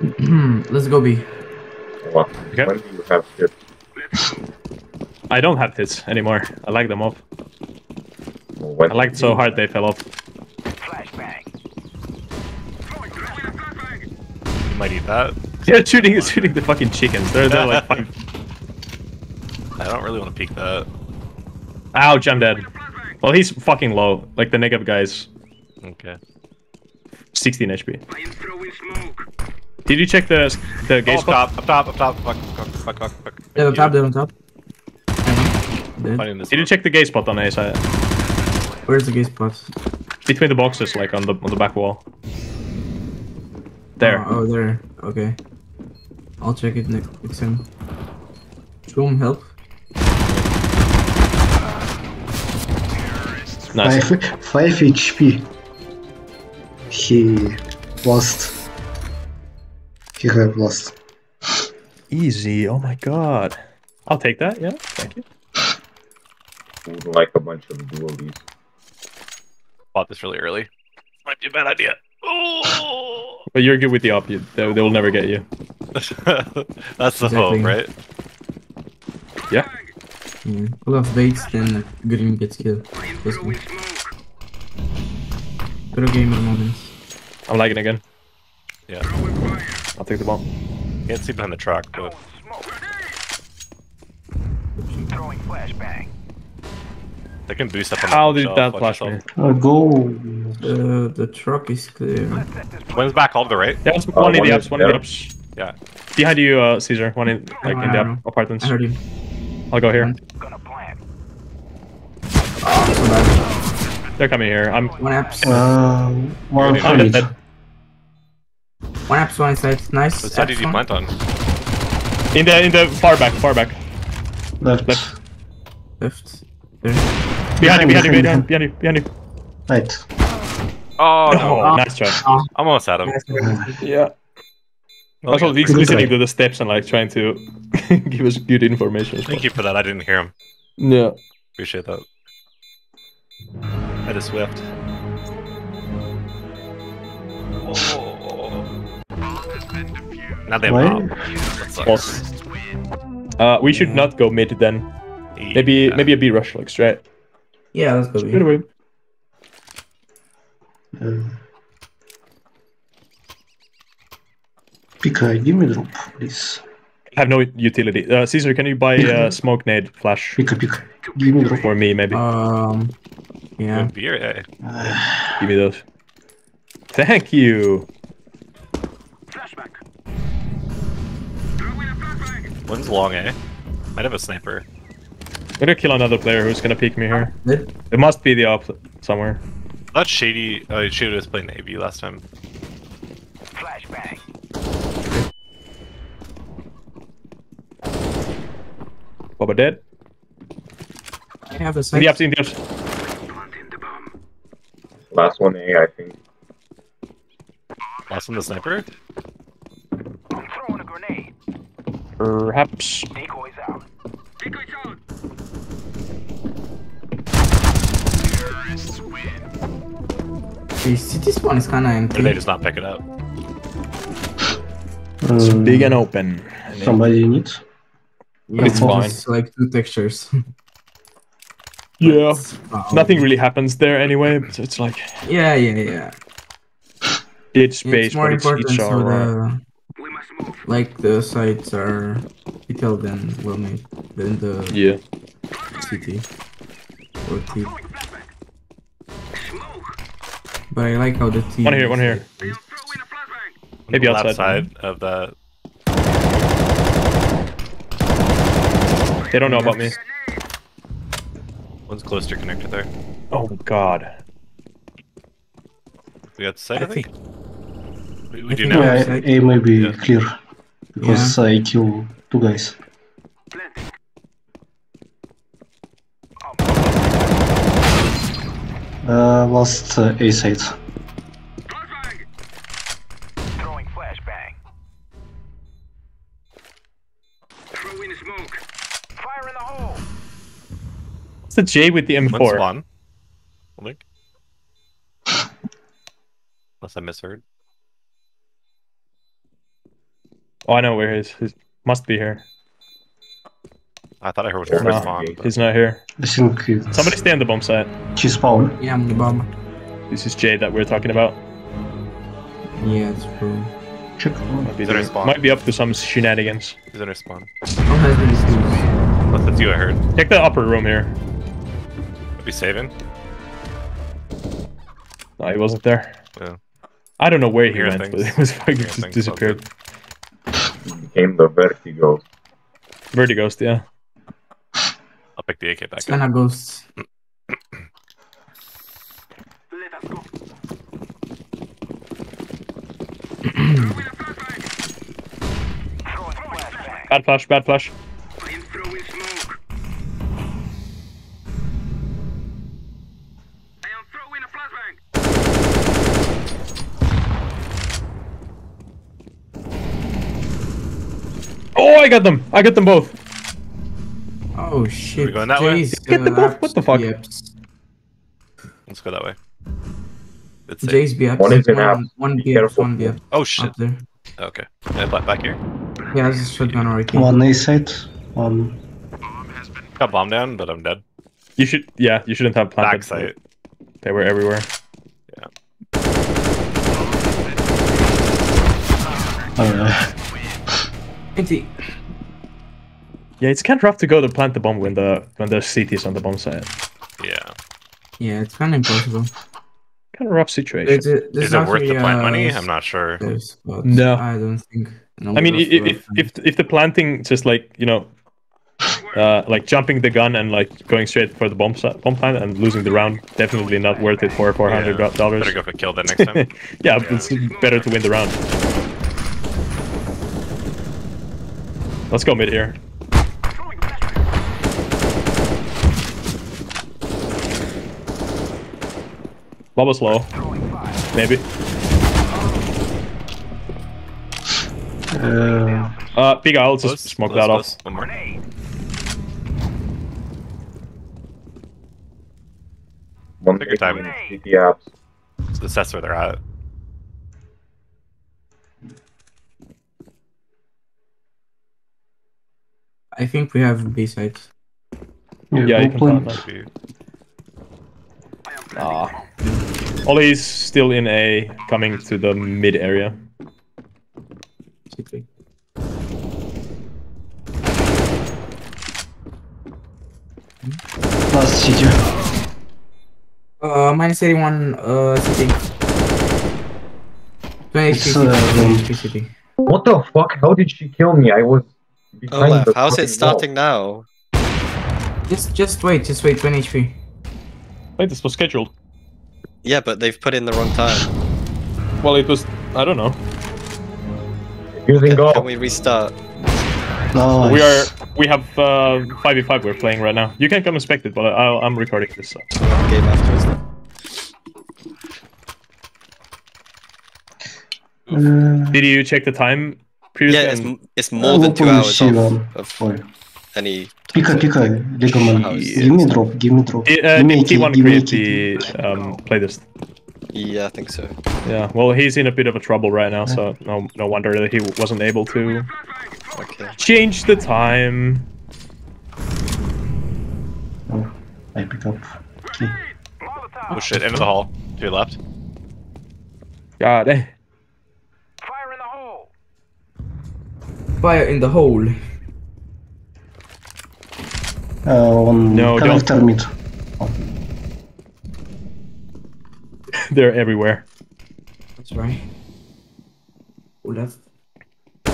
Hmm, let's go B. What? Okay. When do you have shit? I don't have hits anymore. I like them off. When I liked so hard they fell off. You might eat that. Yeah, shooting is shooting the fucking chickens. They're they're like five. I don't really want to peek that. Ouch, I'm dead. Well, he's fucking low. Like the negative guy's Okay. 16 HP. Did you check the the Oh, gate up top, up top, up top. Fuck, fuck, fuck, fuck, fuck. They're on You top, they're on top. Dead. Finding this Did you check the gate spot on A side? Where's the gate spot? Between the boxes, like on the on the back wall. There. Oh, oh, there. Okay. I'll check it next, next time. Shroom, help. Nice. 5, 5 HP. He lost. He have lost. Easy. Oh my god. I'll take that. Yeah. Thank you. would like a bunch of dualies? Bought this really early. Might be a bad idea. Oh! But you're good with the op. They, they will never get you. That's the Exactly. hope, right? Yeah. Mm. Yeah. Full of baits, then Green gets killed. Basically. Pro gamer moments. I'm lagging again. Yeah. I'll take the bomb. Can't see behind the truck, but they can boost up on How did shelf, that watch flash me? Uh, go. The the truck is clear. One's back all to the right. Yeah, it's one in the is ups, one in the there. ups. Yeah. Behind you, uh, Caesar. One in like know, in the know. up apartments. I heard him. I'll go here. Oh, so. They're coming here. I'm. One apps. Uh, one I'm fridge. dead. One apps, one side. Nice. What side did you plant on? In the in the far back, far back. Left. Left. Left. There. Behind you, behind you, Behind, behind you, behind you, behind. Right. Oh no! Oh, nice try. Almost had him. Yeah. Well, Also, good. listening to the steps and like trying to give us good information. Thank you for that. I didn't hear him. Yeah. Appreciate that. Had a swift. Now they have Why? bomb. That sucks. Boss. Uh, we should not go mid then. Maybe Yeah. maybe a B rush like straight. Yeah, let's go. Straight away. Uh, Pika, give me drop, please. I have no utility. Uh, Caesar, can you buy uh, smoke nade flash Pika, Pika. Give me drop. for me maybe? Um. Yeah. Good beer, eh? Give me those. Thank you. One's long, eh? Might have a sniper. I'm gonna kill another player who's gonna peek me here. Dead. It must be the op somewhere. That's Shady. Uh, Shady was playing AV last time. Boba dead. I have a In side. the ups, in the ups. Last one A, I think. Last one, the sniper. Perhaps. Decoys out. Decoys out! The CT spawn is kinda Or empty. they just not pick it up. It's Uh, big and open. And it- Somebody needs. yeah, it's fine. just like two textures. Yeah. Wow. Nothing really happens there anyway. It's, it's like Yeah, yeah, yeah. dead space, it's more but it's important each so our. The like the sites are detailed and well made than the Yeah. CT or T. But I like how the T. One here, one here. Maybe Left outside. side of the. They don't know about me. One's close to your connector there. Oh god. We got sight, I I think. We, we I do now. we- Yeah, A may be Yeah. clear. Because I kill two guys. Uh, last uh, A side. What's the hole. The J with the M4? spawn. I think. Unless I misheard. Oh, I know where he is. He must be here. I thought I heard No. one respond. He's not here. I think it's Somebody stay on the bomb site. T-spawn. Yeah, I'm the bomb. This is Jade that we're talking about. Yeah, it's true. Check. Might be, there spawn? might be up to some shenanigans. He's in respawn. Bomb has been defused. That's, that's you, I heard. Check the upper room here. Be saving. No, he wasn't there. Yeah. I don't know where he Hear went, things. but it was fucking just things, disappeared. Became the vertigo. Vertighost, yeah. I'll pick the AK back It's up. kinda ghosts. Bad flash, bad flash. I got them! I got them both! Oh shit. We're going that way? Jay's, Get the uh, buff, what the fuck? Yaps. Let's go that way. It's safe. Jay's BF. One is in one, apps. one Be BF, one BF. Oh shit. Up there. Okay. Yeah, back back here. He has a shotgun already. One A site. One. Got bomb down, but I'm dead. You should, yeah, you shouldn't have planted. Back site. They were everywhere. Uh, Empty. Yeah, it's kind of rough to go to plant the bomb when the when the CT is on the bomb site. Yeah. Yeah, it's kinda impossible. Kind of rough situation. There's a, there's Is it worth the plant uh, money? I'm not sure. No. I don't think. No, I mean, i- worth i- the if if if the planting just like you know, uh, like jumping the gun and like going straight for the bomb si- bomb plant and losing the round, definitely not worth it for four hundred Yeah. dollars. Better go for kill then next time. yeah, but it's better to win the round. Let's go mid here. Bubba's low. Maybe. uh, Uh, big I'll just Close, smoke close, that close. off. One more. One Take your time. CT apps. So that's where they're at. I think we have B sides. Yeah, you go can plant. plant Maybe- Ah. Ollie's still in A, coming to the mid area. CT. Last CT. Uh, minus 81 uh, CT. 20 It's, HP, uh, 20 CT. What the fuck? How did she kill me? I was behind Olaf, the how's it fucking starting now? Just, just wait, just wait, 20 HP. Wait, this was scheduled. Yeah, but they've put in the wrong time. Well, it was. I don't know. Using Can, go. can we restart? Nice. We are. We have uh, 5v5 we're playing right now. You can come inspect it, but I'll, I'm recording this. So. We'll have a game afterwards then. Uh, Did you check the time previously? Yeah, it's, it's more than two hours off of Ой. Any. Pika, Pika, recommend. Jeez. Give me drop, give me drop. Did, uh, Give me did key, T1 give me create key. the um, playlist? Yeah, I think so. Yeah, well, he's in a bit of a trouble right now, so no, no wonder that he wasn't able to Okay. change the time. Oh, I pick up. Key. Oh shit, into the hall. To your left. God, hole Fire in the hole. Uh, on No, don't. connector they're everywhere. That's right. Who left? I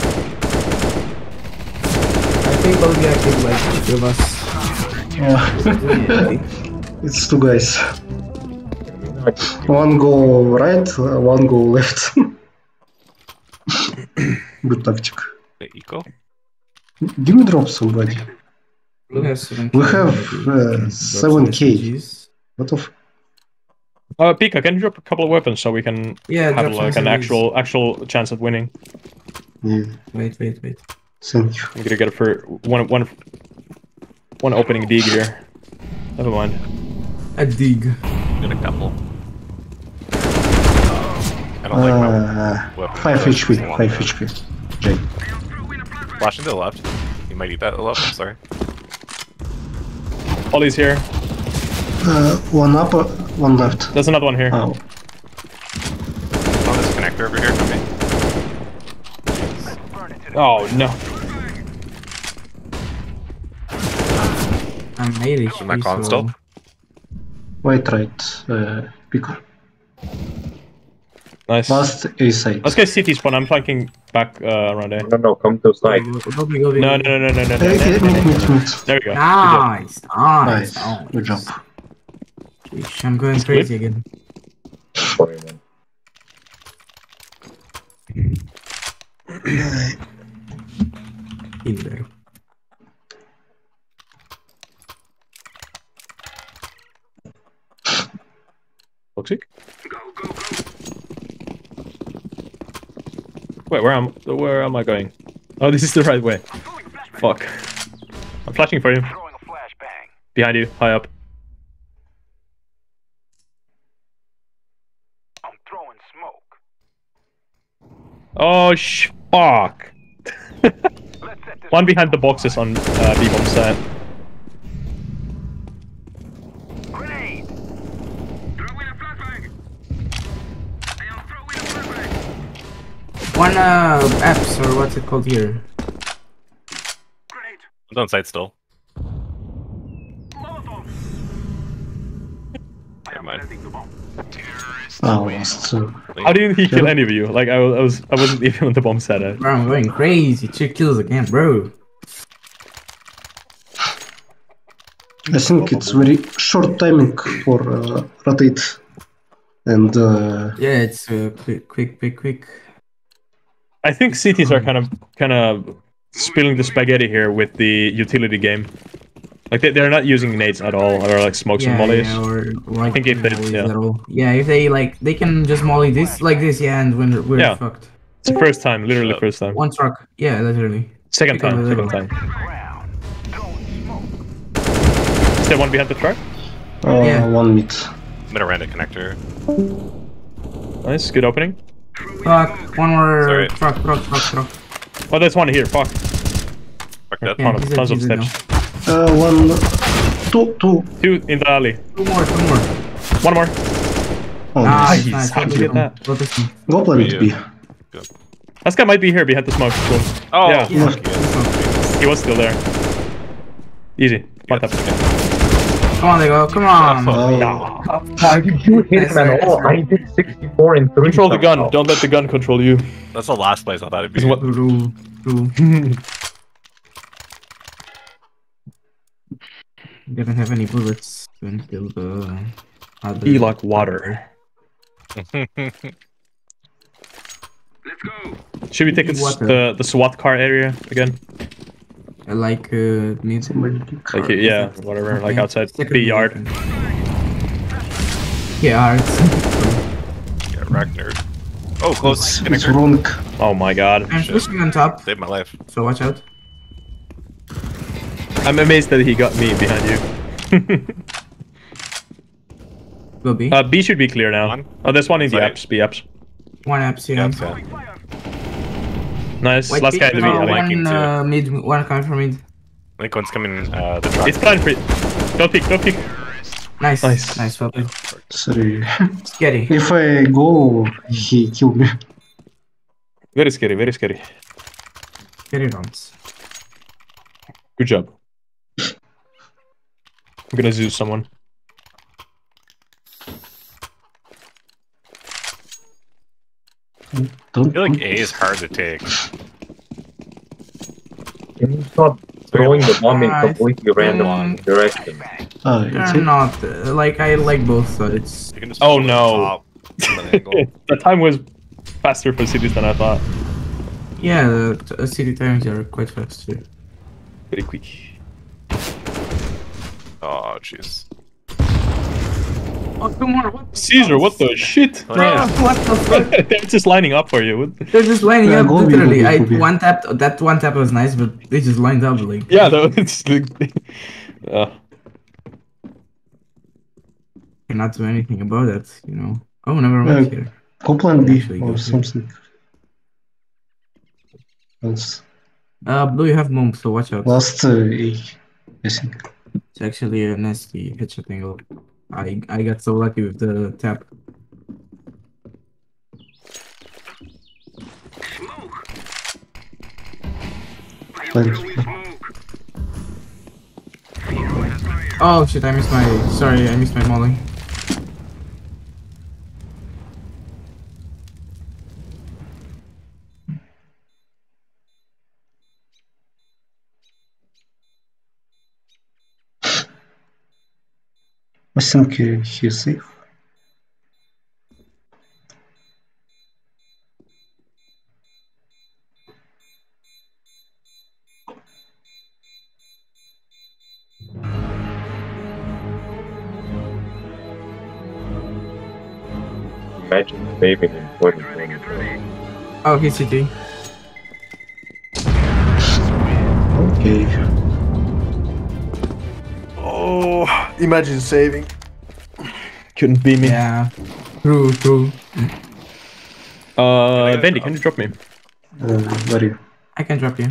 think Olivia killed like three of us. Yeah. it's two guys. One go right, uh, one go left. Good tactic. The eco. Give me drop somebody. Blue has 7K. We have, uh, 7K. What of? Uh, Pika, can you drop a couple of weapons so we can Yeah, have like an SMGs. actual actual chance at winning? Yeah, Wait, wait, wait. thank you. I'm gonna get it for one one one opening dig here. Never mind. A dig. Get a couple. I don't like my Uh, weapon. 5 choice. HP, It's a lot 5. HP. Jay. Flashing to the left. You might eat that to the left. I'm sorry. Ollie's here. Uh, one up, uh, one left. There's another one here. Oh, On this connector over here. Come Oh no. I'm 8 In my HP, con so... still? wait, right, uh, picker. Nice. Last A side. Let's go CT spawn. I'm flanking back uh, around there. No, no, come to side. Go, go, go, go, go. No, no, no, no, no, no. Hey, hey, meet, meet, meet. There we go. Nice, nice, Nice, good job. Sheesh, I'm going It's good. crazy again. Sorry, man. In there. Toxic. Wait, where am where am I going? Oh, this is the right way. Fuck. I'm flashing for you. Behind you, high up. I'm throwing smoke. Oh sh fuck. Let's set this One behind the boxes on uh, B bomb set. grenade. Throwing a flashbang. I am throwing a flashbang. One uh, apps or what's it called here? Grenade. I'm on site still. Molotov. I am mind. planting the bomb. Oh, lost. How didn't he kill any of you? Like I was, I was, I wasn't even on the bomb set. Bro, I'm going crazy. Two kills again, bro. I think it's very short timing for uh, rotate. And uh, Yeah, it's uh, quick, quick, quick, quick. I think CTs are kind of, kind of spilling the spaghetti here with the utility game. Like they, they're not using nades at all, or like smokes and Yeah, mollies. yeah, or like think if they- mollies yeah. at all. Yeah, if they like, they can just molly this like this, yeah, and when we're Yeah. fucked. It's the first time, literally first time. One truck, yeah, literally. Second Okay, time, wait, second time. Ground. Throwing smoke. Is there one behind the truck? uh, Yeah. one meet. I'm gonna random a connector. Nice, good opening. Fuck, one more Sorry. truck, truck, truck, truck. Oh, there's one here. Fuck. Fuck that. Yeah, Ton of, he's tons of he's a steps. Uh, one, two, two. Two in the alley. Two more, two more. One more. Oh, Nice, nice. Nice. nice. How'd you get that? Rotation. Go planet Yeah. B. This guy might be here behind the smoke. Cool. Oh, Yeah. Yeah. He was still there. Easy. One tap. Come on, they go. Come on. Oh, No. Why did you hit him at all? I did 64 and 3. Control the gun. somehow. Don't let the gun control you. That's the last place I thought it'd be. Is what- True, true. Didn't have any bullets to until the other. Be like water. Let's go. Should we take it Water. the the SWAT car area again? I like uh, mid. Like yeah, whatever. Like outside Second B yard. one. Yeah, it's. yeah, Ragnar. Oh, close. it's, it's Oh my god. I'm pushing on top, Saved my life. so watch out. I'm amazed that he got me behind you. Go B. uh, B should be clear now. One. Oh, there's one in the apps. B apps. One apps, yeah. Yeah, yeah. Nice. White Last guy in the B. no, alley. Flanking one uh, mid, one coming from mid. I think one's coming. Uh, the truck. It's blind free. Don't peek. Don't peek. Nice, Nice. nice, well played. Sorry. Scary. if I go, he killed me. Very scary. Very scary. Scary rounds. Good job. I'm gonna zoo someone. I feel like A is hard to take. Can you stop throwing the bomb in Uh, completely random mm. direction? Ah, it's They're not uh, like I like both sides. You can just Oh, no. top from an angle. the time was faster for CTs than I thought. Yeah, the uh, CT times are quite fast too. Very quick. Oh, jeez. Oh come! What? the Caesar, fuck? what the shit? Oh, Bro, yeah. what the fuck? They're just lining up for you. They're just lining Yeah, up go B, literally. go B, I go B. one tap. That one tap was nice, but they just lined up like. Yeah, though it's like, uh, Cannot do anything about that, you know. Oh, never mind Yeah. here. Go plan B Actually, go or something. Else. Uh, blue, you have mom, so watch out. Last uh, A, I think. It's actually a nasty headshot angle. I I got so lucky with the tap. Smoke. Plant. Smoke. Throwing fire. Oh shit! I missed my. Sorry, I missed my molly. I think uh, he's safe. Imagine saving in 2020. Oh, he's CT. Okay. Imagine saving. Couldn't be me. Yeah. True, true. Uh, Bendy, can you drop me? Uh, where you? I can drop you.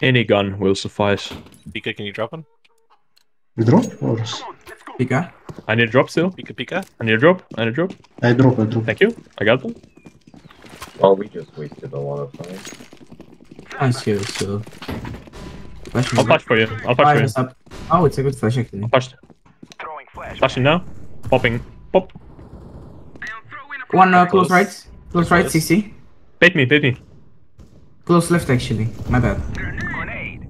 Any gun will suffice. Pika, can you drop one? You drop or s- Pika. I need a drop still. Pika, Pika. I need a drop. I need a drop. I drop, I drop. Thank you. I got them. Well, we just wasted a lot of time. Nice kill, so. Flash. I'll flash for you. I'll flash Fire for you. up. Oh, it's a good flash actually. Flash. Throwing flash. Flashing now. Popping. Pop. I am throwing a One uh, Close. close right. Close right, Close. 60. Bait me. Bait me. Close left actually. My bad. grenade.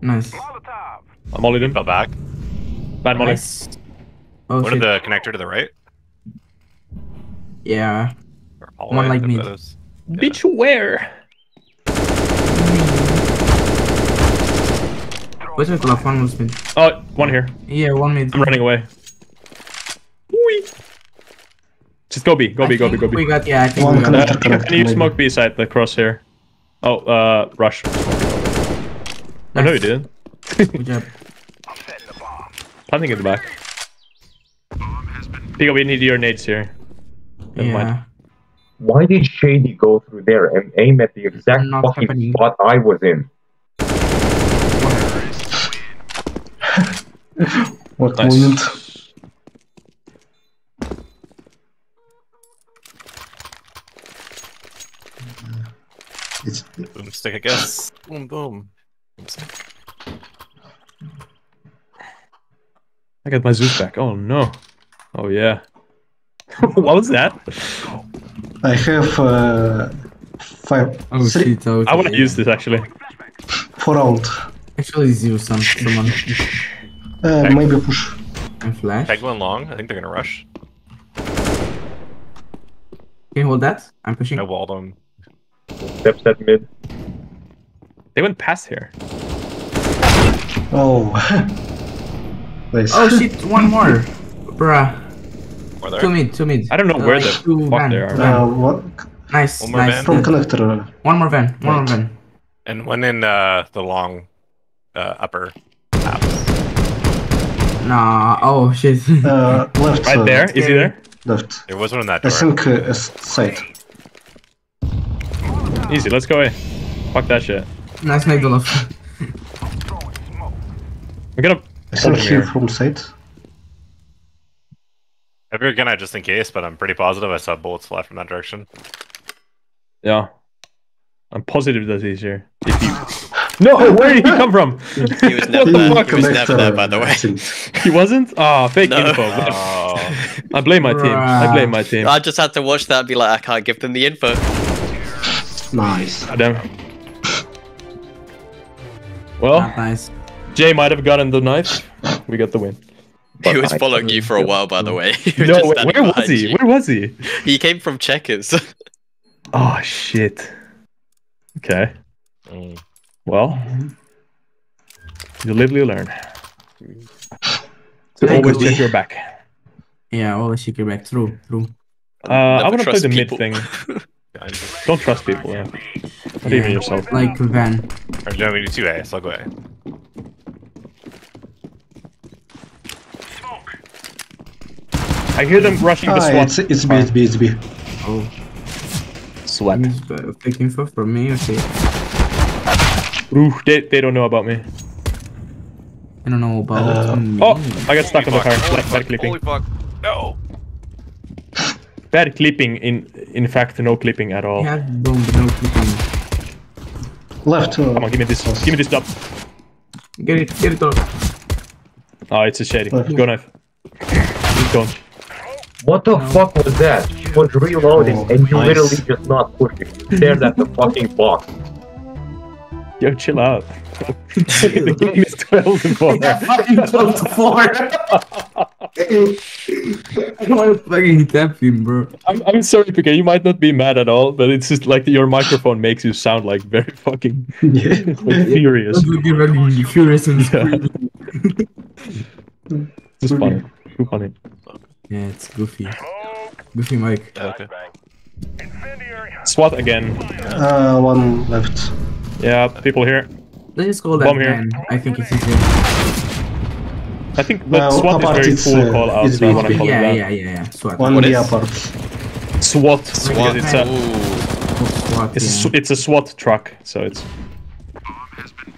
Nice. Molotov. I'm mollied in. Fell back. Bad molly. Nice. Oh One shit. of the connector to the right. Yeah. Or One like me. was- Bitch, where? Wait, wait, left one was mid. Oh, one here. Yeah, one mid. I'm running away. Whee. Just go B. Go B. I Go B. Go B. We got yeah. I think One we got. Uh, Connector, connector, can you smoke B side the crosshair? Oh, uh, rush. I know you did. Good job. I'm setting the bomb. Planting in the back. Pico, we need your nades here. Never mind. Yeah. Why did Shady go through there and aim at the exact fucking happening. spot I was in? What Nice. moment? It's Boomstick, I guess. Boom, boom. Boomstick. I got my Zeus back. Oh no. Oh yeah. what was that? I have uh, five, Oh three, shit. Oh, I want to use this actually. four round. Actually, zero some someone Uh, maybe push. and flash. Peg one long. I think they're gonna rush. Can you hold that? I'm pushing. I walled them. Step set mid. They went past here. Oh. nice. Oh shit! One more. Bruh. Two mid. Two mid. I don't know Uh, where the fuck van, they are. Uh, what? Nice. One more nice. van. From dead. connector. One more van. One more Right. van. And one in uh, the long uh, upper half. Nah. Oh shit. Uh, left. Right uh, there. Is he there? Left. There was one in that door. I think uh, s- side. Easy. Let's go in. Fuck that shit. nice nade, Olaf. Throwing smoke. I'm gonna I hold think him he here. from side. I figured gonna just in case, but I'm pretty positive I saw bullets fly from that direction. Yeah. I'm positive that he's here. If he... No, where did he come from? He was never What the there. fuck? He was never there, by the way. He wasn't? Ah, fake No. info. Oh, I blame my team. I blame my team. I just had to watch that and be like, I can't give them the info. Nice. Goddamn. Well, Not nice. Jay might have gotten the knife. We got the win. He was following you for a while, by the way. He No, just where, was he? you. Where was he? He came from checkers. Oh shit. Okay. Mm. Well, you live, you learn. So Hey, always Goldie. check your back. Yeah. Always check your back. True. True. Uh, I want to play trust the mid thing. Yeah, I just- Don't trust people. Yeah. Not even yourself. Like van. Or no, we do two A, so I'll go A. Smoke. I hear them rushing the Ah, it's it's B, it's B, it's B. Oh. Sweat. Use, uh, info from me, okay. Ooh, they, they don't know about me. I don't know about Uh, me. Oh, I got stuck on the Holy car. fuck, Bad, bad clipping. Holy fuck. No. Bad clipping. In in fact, no clipping at all. Yeah, boom, no clipping. Left. Uh, Come on, give me this. Give me this job. Get it, get it up. Oh, it's a shady. Okay. Go knife. Don't. What the fuck was that? She was reloading Oh, and you nice. literally just not pushing. You stared at the fucking box. Yo, chill out. the game is 12 to 4. fucking 12 to 4. I don't want to fucking tap him, bro. I'm, I'm sorry, PK. You might not be mad at all, but it's just like your microphone makes you sound like very fucking yeah. like, furious. Don't get really furious and scream. It's just funny. Too funny. Yeah, it's goofy. Goofy Mike. Okay. SWAT again. Uh, one left. Yeah, people here. Let's just call that Bomb here. I think it's easier. I think that Well, SWAT is very it's, cool uh, call out, it's so I want to big. call Yeah, it that. yeah, yeah, yeah. SWAT. One What B apart. SWAT. SWAT. Because it's a, Ooh. SWAT, it's, a, yeah. it's a SWAT truck, so it's...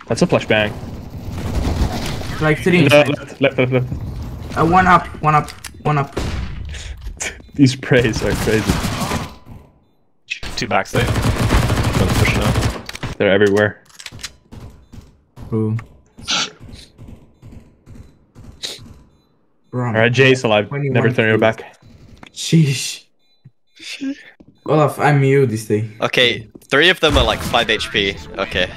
That's a flashbang. Like three inside. left, left, left, left. Uh, one up, one up, one up. These sprays are crazy. Two backside. One's pushing up. They're everywhere. Boom. Bro. Alright, Jay's alive. 21 Never turn your back. Sheesh. Olaf, I'm you this day. Okay, three of them are like 5 HP. Okay.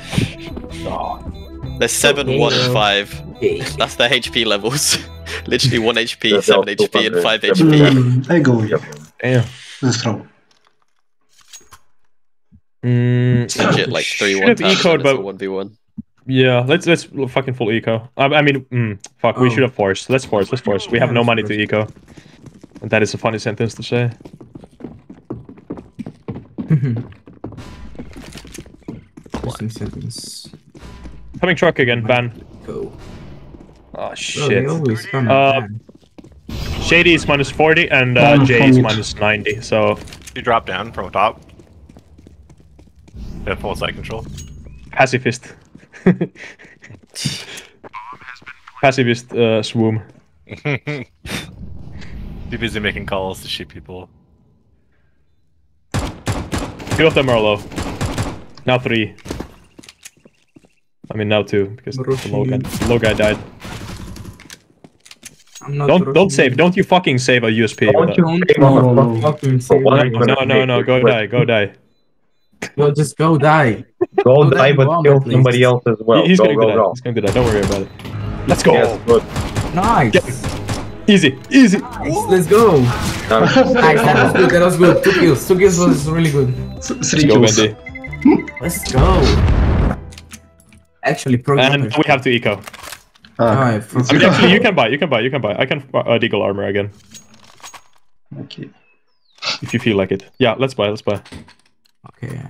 There's 7, okay, 1, and 5. Okay. That's their HP levels. Literally 1 HP, 7 HP, and 5 HP. Mm, I go. Yep. Damn. This row. Mm, Legit like 3 should 1 have times ecoed, but 1v1. yeah, let's let's fucking full eco. I, I mean, mm, fuck, we Oh. should have forced. Let's force. Let's force. We have no money force. to eco. And that is a funny sentence to say. Interesting sentence. Coming truck again, ban. Go. Oh Bro, they shit. always come Uh, Shady is minus 40 and uh, Um, Jay is minus 90. So You drop down from the top. They have full side control. pacifist. pacifist uh, swoom. Too busy making calls to shoot people. Two of them are low. Now three. I mean now two because the low guy, the low guy died. I'm not Don't don't save. Don't you fucking save a USP. Don't you save on no, no. fucking fucking save one it. that. No no no go die go die. Yo, just go die. Go Go die, but kill least. somebody else as well. He- he's go, gonna go, do that. go. He's gonna do that. Don't worry about it. Let's go. Yes, good. Nice. Yeah. Easy easy. Nice, Let's go. Nice. Nice, that was good. That was good. Two kills. Two kills was really good. S- Let's three go, kills. Wendy. Let's go. Actually, pro. And we have to eco. Oh, Ah, I I mean, actually, you can buy. You can buy. You can buy. I can uh, deagle armor again okay. if you feel like it. Yeah, let's buy. Let's buy. Okay.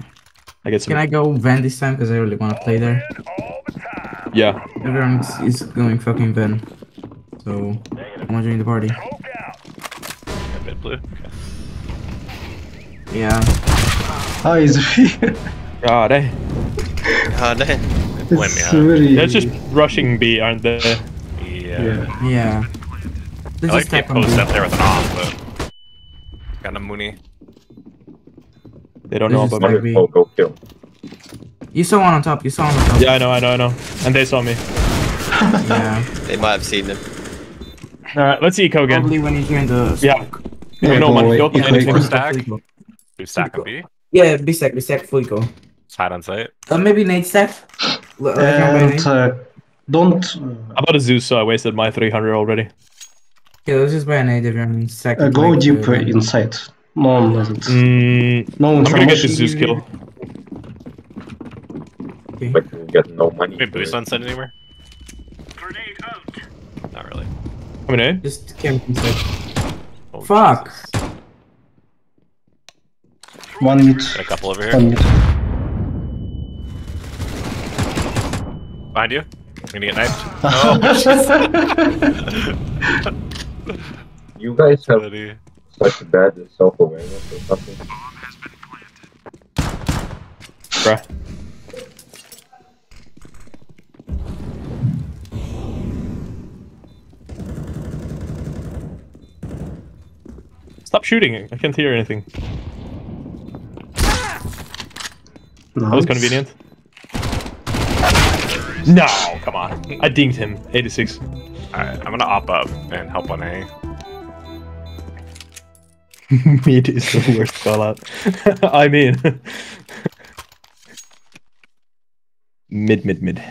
I get some. Can I go Van this time? Because I really want to play there. Yeah. Everyone is going fucking Van. So, I'm gonna join the party. Yeah, mid blue. Okay. Yeah. Ah, it's, God, eh. Ah, no. Blame it's me, huh? very... They're just rushing B, aren't they? Yeah. Yeah. Yeah. I Let's like just to get tap on posted B. up there with an off, but got a Mooney. They don't know This is about me. like- go kill. You saw one on top. You saw one on top. Yeah, I know, I know, I know. And they saw me. Yeah. They might have seen him. Alright, let's see eco again. Probably when you join the. Yeah. Yeah, no go money. away. Don't Yeah, do Go anything. away. Stack. Do stack on B. Yeah, B stack, B stack, fully go. It's hide on site. Uh, maybe Nate stack. L- can And uh, don't uh, How about a Zeus? So I wasted my 300 already. Okay, let's just buy a nade if you're in stack. uh, go like, deep uh, uh, inside. No one doesn't. Mm, No I'm gonna get the information. Zeus kill. Okay. But you get no money. Can we for boost on site anywhere? Grenade out. Not really. Coming in. Just camp inside. Oh, Fuck. Jesus. One mid. Got a couple over here. One mid. Behind you. I'm gonna get knifed. Oh, You guys have buddy. such bad self-awareness or something. Bruh. Stop shooting! I can't hear anything. That was convenient. No, come on. I dinged him. 86. Alright, I'm gonna op up and help on A. Mid is the worst call out. I mean. mid, mid, mid.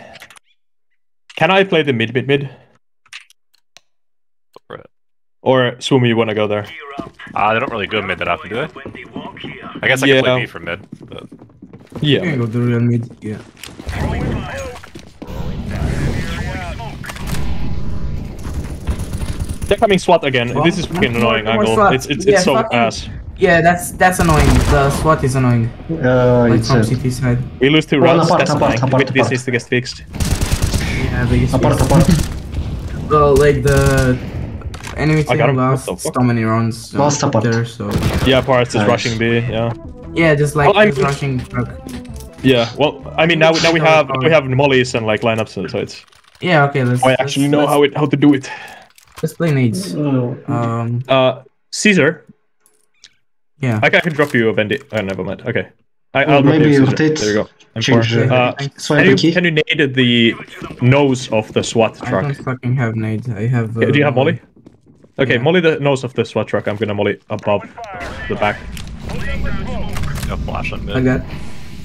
Can I play the mid, mid, mid? for. Or Swumi, you wanna go there? Uh, they don't really go mid that often, do they? I guess I Yeah. can play B for mid. But Yeah. Yeah, go to real mid. Yeah. They're coming SWAT again. Well, this is fucking annoying more angle. SWAT. It's it's, Yeah, it's so fucking- ass. Yeah, that's that's annoying. The SWAT is annoying. Uh, Like it's from CT side. We lose two rounds. apart, That's apart, annoying. apart, Wait, this apart. needs to get fixed. Yeah, they just apart, fixed- apart. Well, like the enemy I got team lost the fuck? so many rounds. uh, Last apart. there, so Yeah, parts is Nice. rushing B. Yeah. yeah, just like Well, I'm- just rushing truck. Yeah. Well, I mean now now we have we have mollies and like lineups, so so it's. Yeah, okay. Let's. I actually let's, know let's, how it how to do it. Let's play nades. Uh, Um. Uh, Caesar, Yeah. I, I can drop you a Vendi. Oh, never mind. Okay. I, I'll drop maybe you a you Caesar. rotate, There you go. I'm change, uh, Uh, can you key. can you nade the nose of the SWAT truck? I truck? don't fucking have nades. I have. Uh, Yeah, do you have molly? Okay, yeah. molly the nose of the SWAT truck. I'm gonna molly above the back. no flash on Like mid. that.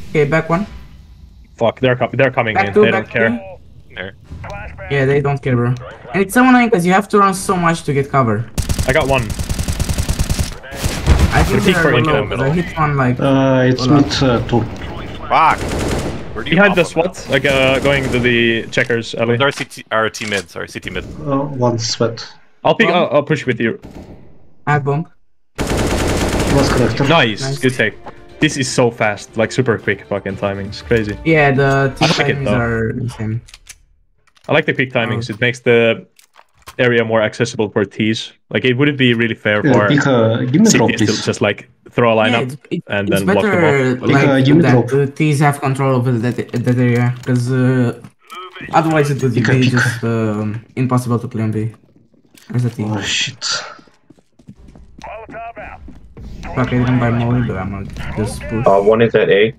Okay, back one. Fuck, they're com- they're coming Back in. two, They don't care. two. There. Yeah, they don't care, bro. And it's so annoying because you have to run so much to get cover. I got one. I think peek they're for into low, the 'cause I middle. hit one like. uh, it's Hold on. mid uh, two. Fuck! Where do you Behind op the on that? SWAT, like uh, going to the checkers alley. Or CT, or T mid, sorry, CT mid. Uh, one sweat. I'll pick. I'll, I'll push with you. I bomb. Was connector. Nice, Nice. good take. This is so fast, like super quick fucking timings. Crazy. Yeah, the T I like it, timings are insane. I like the quick timings. Oh. It makes the area more accessible for T's. Like it wouldn't be really fair Yeah, for pick, uh, give me drop, to please. just like throw a Yeah, lineup. it's, it- and it's then block them better off. like Uh, give me that drop. the T's have control over that that area because uh, otherwise it would be pick. just um, impossible to play on B as a team. Oh shit. Fuck, I didn't buy Molly, but I'm gonna just push. Uh, one is at A.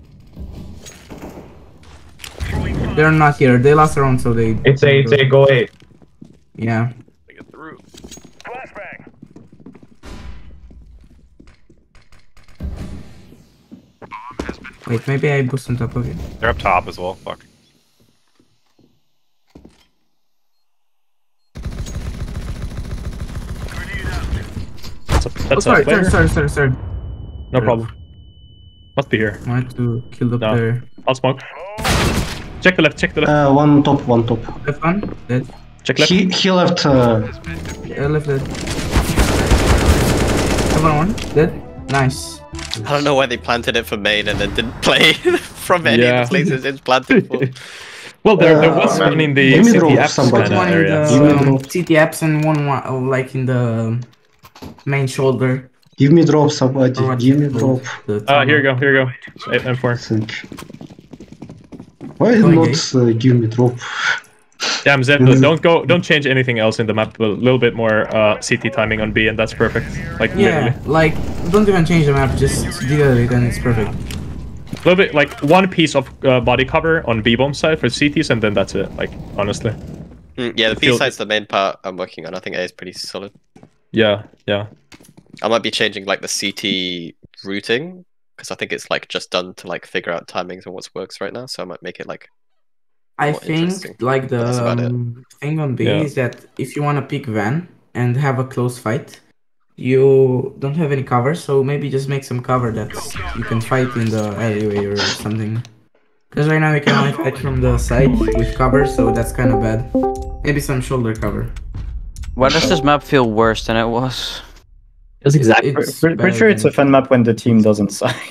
They're not here. They lost round, so they. It's A, it's A, go A. Yeah. They get through. Wait, maybe I boost on top of you. They're up top as well. Fuck. That's a, Oh, sorry, player. sorry, sorry, sorry, sorry. No problem. Must be here. Wanted to kill the No. player. I'll smoke. Check the left. Check the left. Uh, one top, one top. Left one, dead. Check left. He he left. Uh, Yeah, left dead. Another one, dead. Nice. I don't know why they planted it for main and then didn't play from any Yeah. of the places it's planted for. well, there, there Uh, was one in the give CT apps kind of One in area. The um, drop. CT apps and one, one uh, like in the main shoulder. give me drop, somebody. Give me drop. call the Ah, here you go. Here you go. So, eight and four. Thank you. Why Going not uh, give me drop? Damn, Zet, don't go. Don't change anything else in the map. A little bit more uh, CT timing on B, and that's perfect. Like Yeah, literally. like don't even change the map. Just delete it and it's perfect. A little bit like one piece of uh, body cover on B bomb side for CTs, and then that's it. Like honestly. Mm, yeah, the B Feel- side's the main part I'm working on. I think A is pretty solid. Yeah, yeah. I might be changing like the CT routing because I think it's like just done to like figure out timings and what works right now. So I might make it like I think like the That's about it. um, thing on B Yeah. is that if you want to pick Van and have a close fight, you don't have any cover, so maybe just make some cover that you can fight in the alleyway or something. Because right now you can only fight from the side with cover, so that's kind of bad. Maybe some shoulder cover. Why does this map feel worse than it was? It's exactly. It's Pretty, pretty better sure it's a fun map when the team doesn't suck.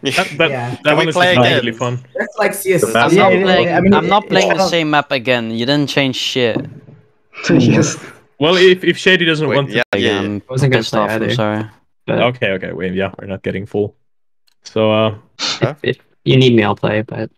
That, that, Yeah. that Can we one is play again? really fun. That's like CS. I'm not Yeah, playing. I mean, I'm not it- playing the it's- same map again. You didn't change shit. yes. Well, if, if Shady doesn't Wait, want yeah, Like, yeah. I'm wasn't gonna pissed play off. I'm sorry. to. Okay, okay, wait, yeah, we're not getting full. So, uh, If, if you need meal play, but